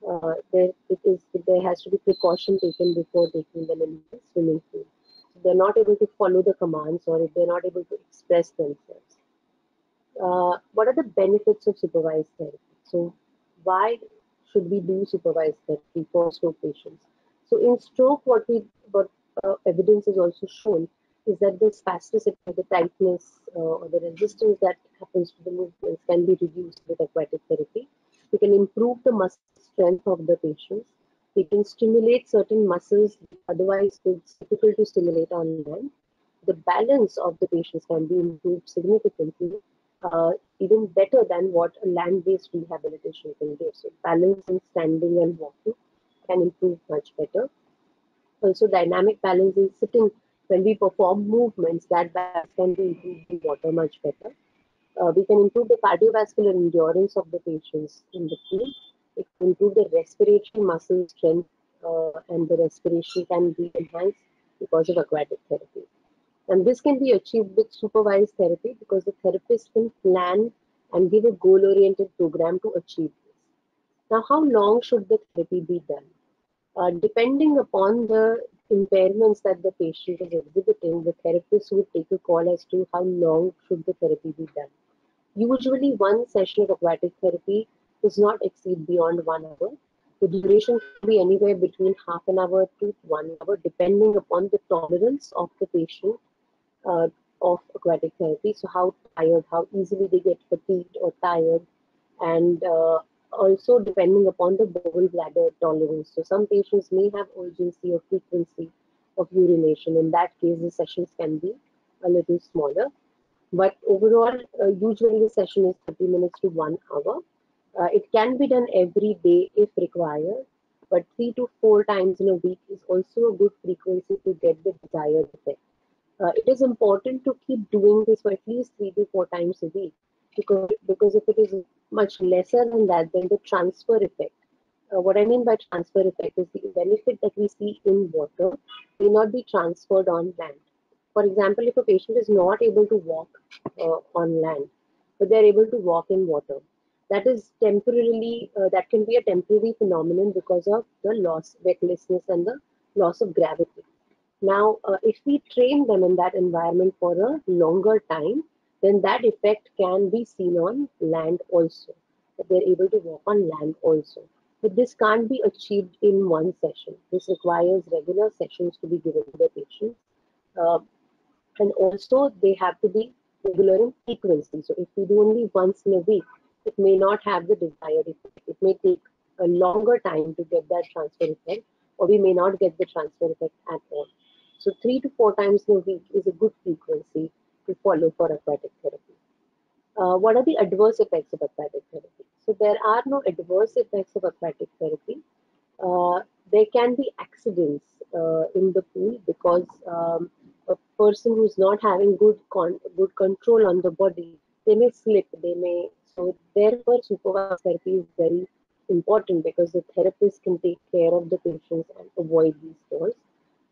uh, there. It is there has to be precaution taken before taking them in the swimming pool. They're not able to follow the commands, or if they're not able to express themselves uh, what are the benefits of supervised therapy? So, why should we do supervised therapy for stroke patients? So, in stroke, what we what uh, evidence is also shown is that the spasticity, the tightness, uh, or the resistance that happens to the movements can be reduced with aquatic therapy. We can improve the muscle strength of the patients. We can stimulate certain muscles otherwise it's difficult to stimulate on land. The balance of the patients can be improved significantly uh, even better than what a land-based rehabilitation can do. So balance in standing and walking can improve much better. Also dynamic balance in sitting when we perform movements, that balance can be improved in water much better. Uh, we can improve the cardiovascular endurance of the patients in the pool. It can improve the respiratory muscle strength uh, and the respiration can be enhanced because of aquatic therapy. And this can be achieved with supervised therapy because the therapist can plan and give a goal oriented program to achieve this. Now, how long should the therapy be done? Uh, depending upon the impairments that the patient is exhibiting, the therapist would take a call as to how long should the therapy be done. Usually, one session of aquatic therapy does not exceed beyond one hour. The duration can be anywhere between half an hour to one hour, depending upon the tolerance of the patient uh, of aquatic therapy. So how tired, how easily they get fatigued or tired, and uh, also depending upon the bowel bladder tolerance. So some patients may have urgency or frequency of urination. In that case, the sessions can be a little smaller. But overall, uh, usually the session is 30 minutes to one hour. Uh, it can be done every day if required, but three to four times in a week is also a good frequency to get the desired effect. Uh, it is important to keep doing this for at least three to four times a week because because if it is much lesser than that then the transfer effect uh, what i mean by transfer effect is the benefit that we see in water may not be transferred on land. For example if a patient is not able to walk uh, on land but they're able to walk in water that is temporarily uh, that can be a temporary phenomenon because of the loss wetnessness and the loss of gravity now, uh, if we train them in that environment for a longer time, then that effect can be seen on land also. That they're able to walk on land also. But this can't be achieved in one session. This requires regular sessions to be given to the patients. Uh, and also, they have to be regular in frequency. So, if we do only once in a week, it may not have the desired effect. It may take a longer time to get that transfer effect, or we may not get the transfer effect at all. So three to four times in a week is a good frequency to follow for aquatic therapy. Uh, what are the adverse effects of aquatic therapy? So there are no adverse effects of aquatic therapy. Uh, there can be accidents uh, in the pool because um, a person who's not having good con good control on the body, they may slip, they may So therefore, supervised therapy is very important because the therapist can take care of the patients and avoid these falls.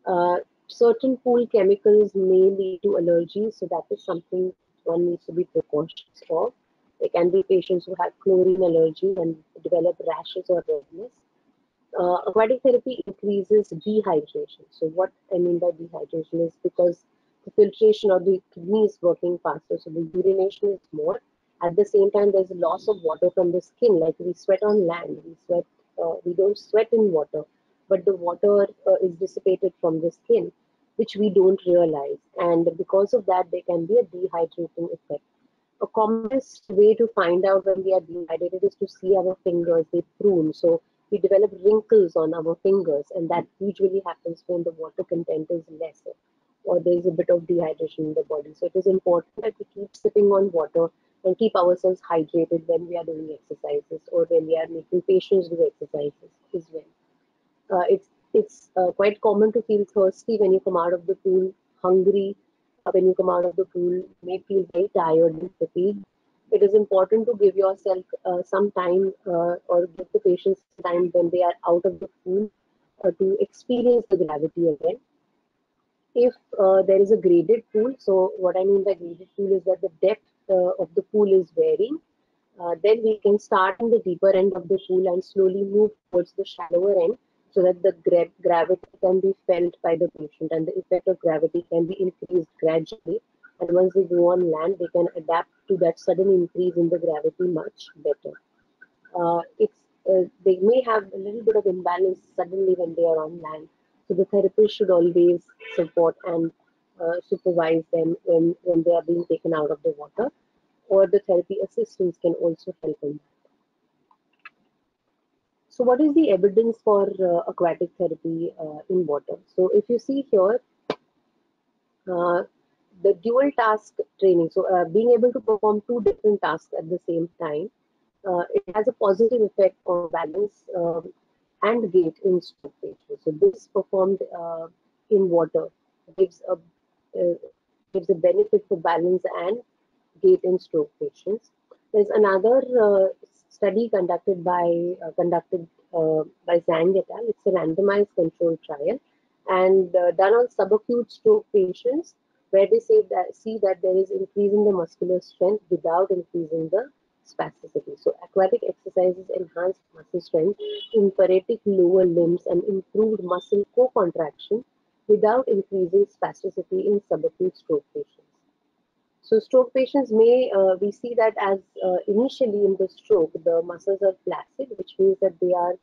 Uh, certain pool chemicals may lead to allergies, so that is something one needs to be precautious of. There can be patients who have chlorine allergy and develop rashes or redness. Uh, aquatic therapy increases dehydration. So what I mean by dehydration is because the filtration of the kidney is working faster, so the urination is more. At the same time, there's loss of water from the skin. Like we sweat on land, we sweat, uh, we don't sweat in water, but the water uh, is dissipated from the skin, which we don't realize. And because of that, there can be a dehydrating effect. A commonest way to find out when we are dehydrated is to see our fingers, they prune. So we develop wrinkles on our fingers, and that usually happens when the water content is lesser or there is a bit of dehydration in the body. So it is important that we keep sipping on water and keep ourselves hydrated when we are doing exercises or when we are making patients do exercises as well. Uh, it's it's uh, quite common to feel thirsty when you come out of the pool, hungry uh, when you come out of the pool, you may feel very tired and fatigued it is important to give yourself uh, some time uh, or give the patients time when they are out of the pool uh, to experience the gravity again. If uh, there is a graded pool, so what I mean by graded pool is that the depth uh, of the pool is varying. Uh, then we can start in the deeper end of the pool and slowly move towards the shallower end so that the gra gravity can be felt by the patient and the effect of gravity can be increased gradually and once they go on land, they can adapt to that sudden increase in the gravity much better. Uh, it's uh, they may have a little bit of imbalance suddenly when they are on land. So the therapist should always support and uh, supervise them when, when they are being taken out of the water, or the therapy assistants can also help in that. So what is the evidence for uh, aquatic therapy uh, in water? So if you see here, uh, the dual task training, so uh, being able to perform two different tasks at the same time, uh, it has a positive effect on balance um, and gait in stroke patients. So this performed uh, in water gives a uh, gives a benefit for balance and gait in stroke patients. There's another uh, study conducted by uh, conducted by Zhang et al. It's a randomized controlled trial and done on subacute stroke patients where they say that see that there is increase in the muscular strength without increasing the spasticity. So aquatic exercises enhance muscle strength, in paretic lower limbs, and improved muscle co-contraction without increasing spasticity in subacute stroke patients. So stroke patients may, uh, we see that as uh, initially in the stroke, the muscles are flaccid, which means that they are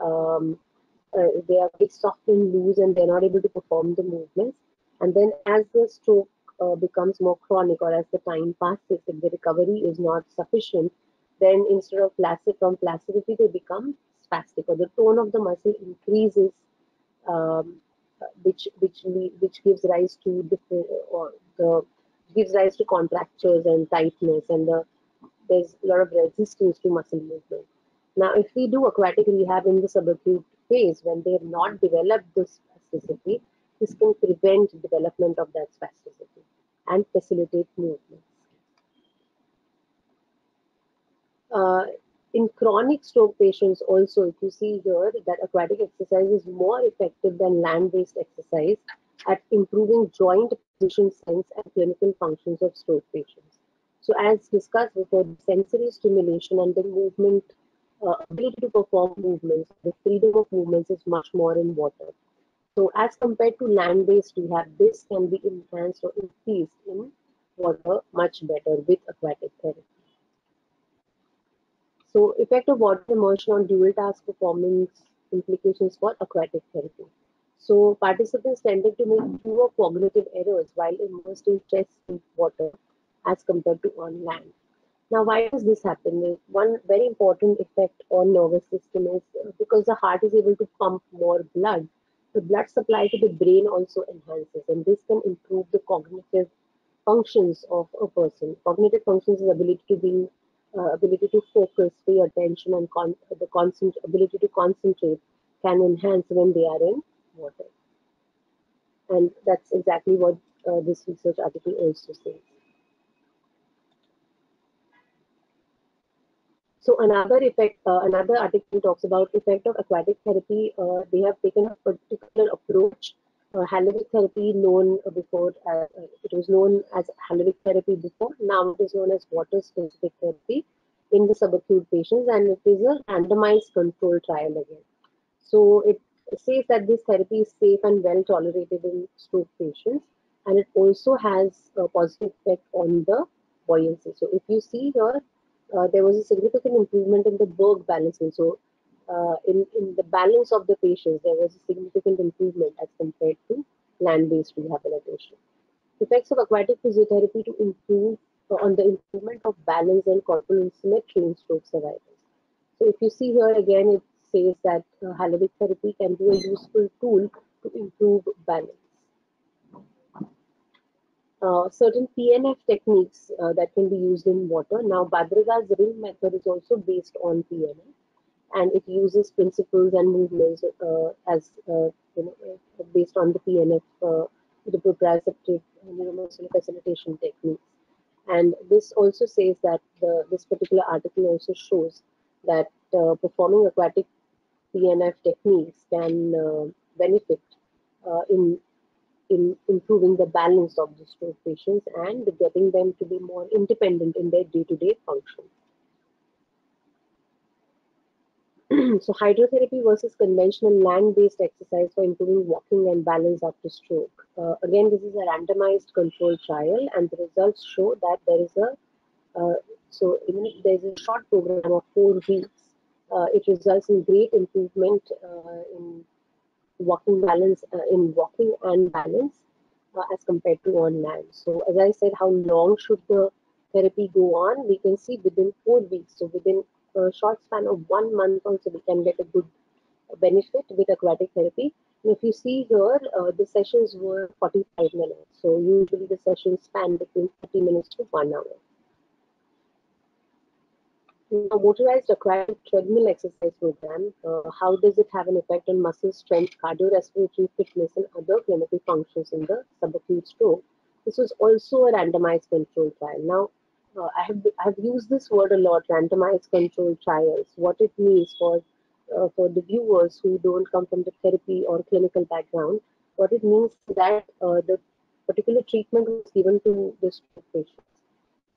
um, uh, they are very soft and loose and they're not able to perform the movements. And then as the stroke uh, becomes more chronic or as the time passes, if the recovery is not sufficient, then instead of flaccid from flaccidity, they become spastic or the tone of the muscle increases, um, which which which gives rise to different or the gives rise to contractures and tightness and the, there's a lot of resistance to muscle movement. Now, if we do aquatic rehab in the subacute phase when they have not developed this spasticity, this can prevent development of that spasticity and facilitate movements. Uh, in chronic stroke patients also, if you see here that aquatic exercise is more effective than land-based exercise at improving joint position sense and clinical functions of stroke patients. So as discussed before, sensory stimulation and the movement, uh, ability to perform movements, the freedom of movements is much more in water. So as compared to land-based rehab, this can be enhanced or increased in water much better with aquatic therapy. So effect of water immersion on dual task performance implications for aquatic therapy. So participants tended to make fewer cognitive errors while immersed in deep water as compared to on land. Now, why does this happen? One very important effect on nervous system is because the heart is able to pump more blood the blood supply to the brain also enhances, and this can improve the cognitive functions of a person. Cognitive functions is ability to be uh, ability to focus, pay attention, and con- the constant ability to concentrate can enhance when they are in water. And that's exactly what uh, this research article also says. So another effect, uh, another article talks about effect of aquatic therapy. Uh, they have taken a particular approach. Uh, therapy, known before, uh, it was known as Halliwick therapy before. Now it is known as water-specific therapy in the subacute patients, and it is a randomized control trial again. So it says that this therapy is safe and well tolerated in stroke patients, and it also has a positive effect on the buoyancy. So if you see here, uh, there was a significant improvement in the Berg balancing. So uh, in, in the balance of the patients, there was a significant improvement as compared to land-based rehabilitation. Effects of aquatic physiotherapy to improve uh, on the improvement of balance and corporal symmetry in stroke survivors. So if you see here again, it says that uh, therapy can be a useful tool to improve balance uh, certain PNF techniques uh, that can be used in water. Now, Bad Ragaz ring method is also based on PNF and it uses principles and movements uh, as uh, you know, based on the PNF, the proprioceptive neuromuscular facilitation techniques. And this also says that the, this particular article also shows that performing aquatic PNF techniques can benefit in in improving the balance of the stroke patients and getting them to be more independent in their day-to-day function. so hydrotherapy versus conventional land-based exercise for improving walking and balance after stroke. Uh, again, this is a randomized controlled trial and the results show that there is a, uh, so there's a short program of four weeks. Uh, it results in great improvement uh, in walking balance uh, in walking and balance uh, as compared to on land. So as I said, how long should the therapy go on? We can see within four weeks. So within a short span of one month also we can get a good benefit with aquatic therapy. And if you see here, uh, the sessions were 45 minutes. So usually the sessions span between 30 minutes to one hour. Now, motorized aquatic treadmill exercise program, uh, how does it have an effect on muscle strength, cardiorespiratory fitness, and other clinical functions in the subacute stroke? This was also a randomized control trial. Now, uh, I have I have used this word a lot, randomized control trials. What it means for uh, for the viewers who don't come from the therapy or clinical background, what it means that uh, the particular treatment was given to the stroke patient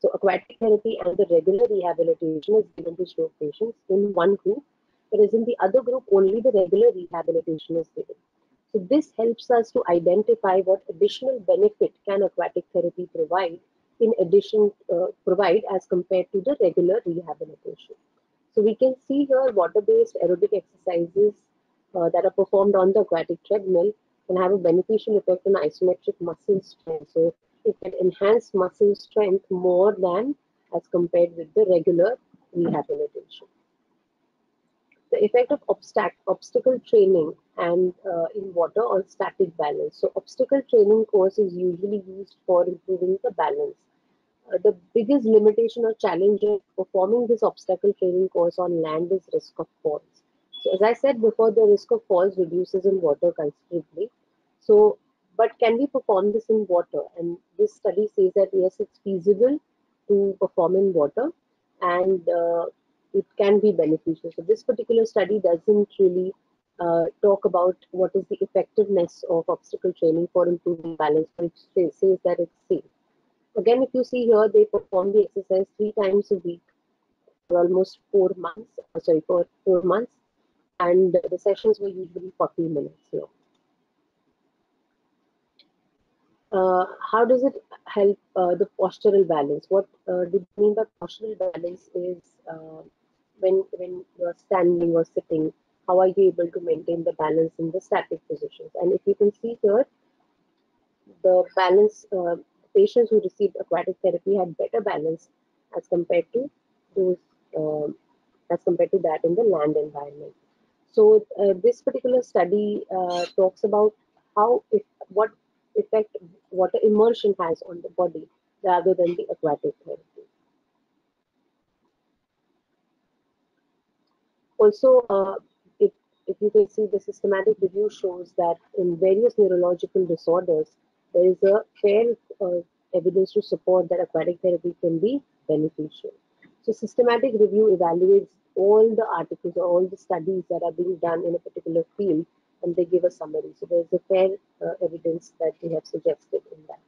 so aquatic therapy and the regular rehabilitation is given to stroke patients in one group, whereas in the other group only the regular rehabilitation is given. So this helps us to identify what additional benefit can aquatic therapy provide in addition uh, provide as compared to the regular rehabilitation. So we can see here water-based aerobic exercises uh, that are performed on the aquatic treadmill can have a beneficial effect on isometric muscle strength. So it can enhance muscle strength more than as compared with the regular rehabilitation. The effect of obstac obstacle training and uh, in water on static balance. So obstacle training course is usually used for improving the balance. Uh, the biggest limitation or challenge of performing this obstacle training course on land is risk of falls. So as I said before, the risk of falls reduces in water considerably. So but can we perform this in water? And this study says that yes, it's feasible to perform in water and uh, it can be beneficial. So this particular study doesn't really uh, talk about what is the effectiveness of obstacle training for improving balance, but it says that it's safe. Again, if you see here, they perform the exercise three times a week for almost four months, uh, sorry, for four months, and the sessions were usually 40 minutes long. Uh, how does it help uh, the postural balance? What uh, do you mean by postural balance is uh, when when you're standing or sitting, how are you able to maintain the balance in the static positions? And if you can see here, the balance uh, patients who received aquatic therapy had better balance as compared to those um, as compared to that in the land environment. So uh, this particular study talks about how if what effect water immersion has on the body rather than the aquatic therapy. Also, uh, if, if you can see the systematic review shows that in various neurological disorders, there is a fair uh, evidence to support that aquatic therapy can be beneficial. So systematic review evaluates all the articles all the studies that are being done in a particular field and they give a summary. So there's a fair uh, evidence that they have suggested in that.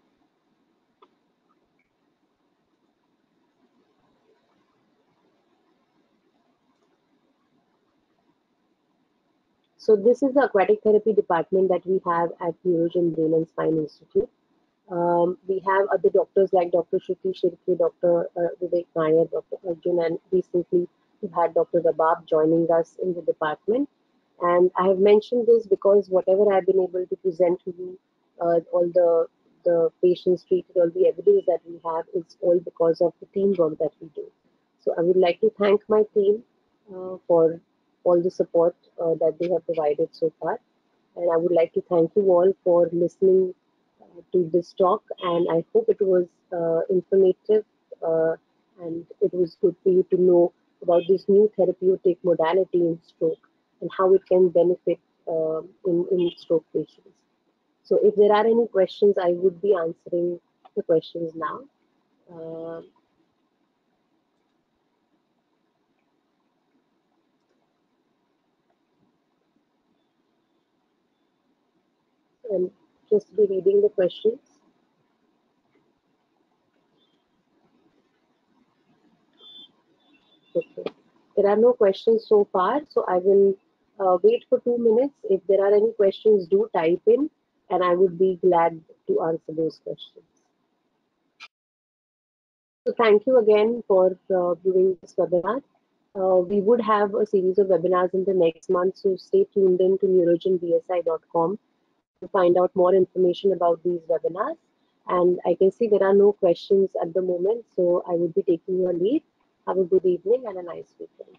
So this is the aquatic therapy department that we have at the Neurogen Brain and Spine Institute. Um, we have other doctors like Dr. Shruti Shirke, Dr. Uh, Vivek Nair, Dr. Arjun, and recently we had Dr. Rabab joining us in the department. And I have mentioned this because whatever I've been able to present to you, uh, all the the patients treated, all the evidence that we have is all because of the teamwork that we do. So I would like to thank my team uh, for all the support uh, that they have provided so far. And I would like to thank you all for listening to this talk, and I hope it was uh, informative uh, and it was good for you to know about this new therapeutic modality in stroke and how it can benefit uh, in, in stroke patients. So if there are any questions, I would be answering the questions now. Uh, and just be reading the questions. Okay. There are no questions so far, so I will uh, wait for two minutes. If there are any questions, do type in, and I would be glad to answer those questions. So thank you again for uh, viewing this webinar. Uh, we would have a series of webinars in the next month, so stay tuned in to neurogenbsi.com to find out more information about these webinars. And I can see there are no questions at the moment, so I would be taking your leave. Have a good evening and a nice weekend.